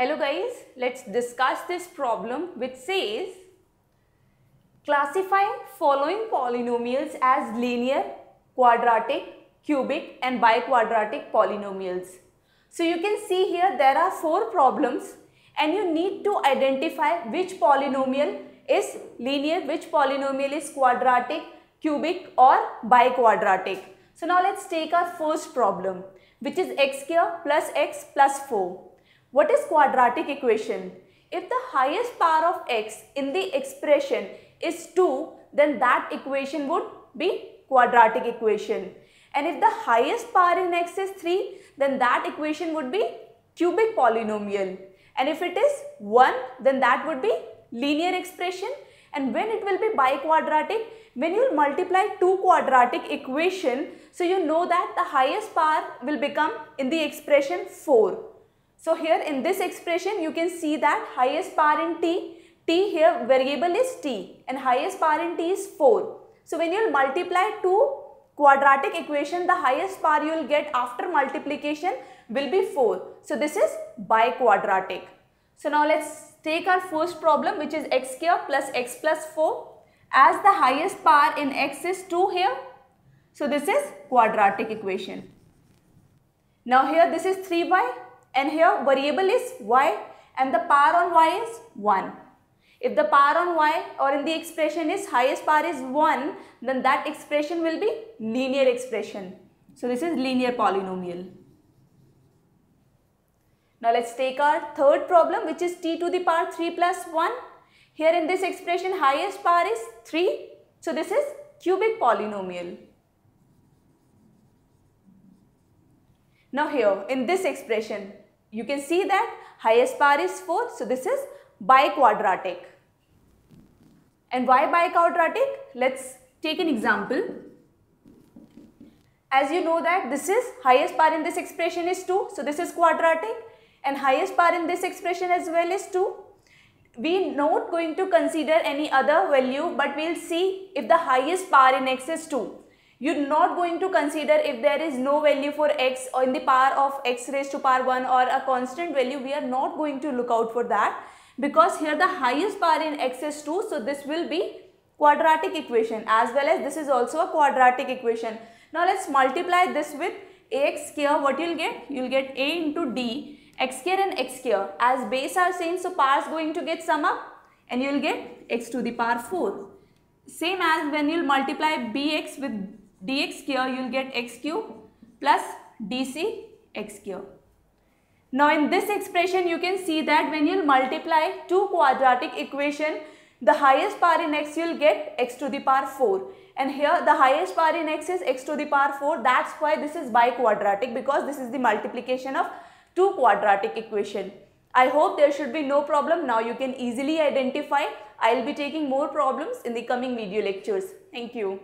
Hello guys, let's discuss this problem which says classify following polynomials as linear, quadratic, cubic and biquadratic polynomials. So you can see here there are four problems and you need to identify which polynomial is linear, which polynomial is quadratic, cubic or biquadratic. So now let's take our first problem which is x square plus x plus 4. What is quadratic equation? If the highest power of x in the expression is 2, then that equation would be quadratic equation. And if the highest power in x is 3, then that equation would be cubic polynomial. And if it is 1, then that would be linear expression. And when it will be biquadratic, when you multiply two quadratic equation, so you know that the highest power will become in the expression 4. So here in this expression you can see that highest power in t, t here variable is t and highest power in t is 4. So when you will multiply two quadratic equation the highest power you will get after multiplication will be 4. So this is biquadratic. So now let's take our first problem which is x square plus x plus 4 as the highest power in x is 2 here. So this is quadratic equation. Now here this is 3y and here variable is y and the power on y is 1. If the power on y or in the expression is highest power is 1 then that expression will be linear expression. So this is linear polynomial. Now let's take our third problem which is t to the power 3 plus 1. Here in this expression highest power is 3. So this is cubic polynomial. Now here in this expression you can see that highest power is 4. So this is biquadratic. And why biquadratic? Let's take an example. As you know that this is highest power in this expression is 2. So this is quadratic and highest power in this expression as well is 2. We not going to consider any other value but we will see if the highest power in x is 2 you're not going to consider if there is no value for x or in the power of x raised to power 1 or a constant value we are not going to look out for that because here the highest power in x is 2 so this will be quadratic equation as well as this is also a quadratic equation. Now let's multiply this with ax square what you'll get? You'll get a into d x square and x square as base are same so power is going to get sum up and you'll get x to the power 4. Same as when you'll multiply bx with dx square you will get x cube plus dc x cube. Now in this expression you can see that when you multiply two quadratic equation the highest power in x you will get x to the power 4 and here the highest power in x is x to the power 4 that's why this is biquadratic because this is the multiplication of two quadratic equation. I hope there should be no problem now you can easily identify. I will be taking more problems in the coming video lectures. Thank you.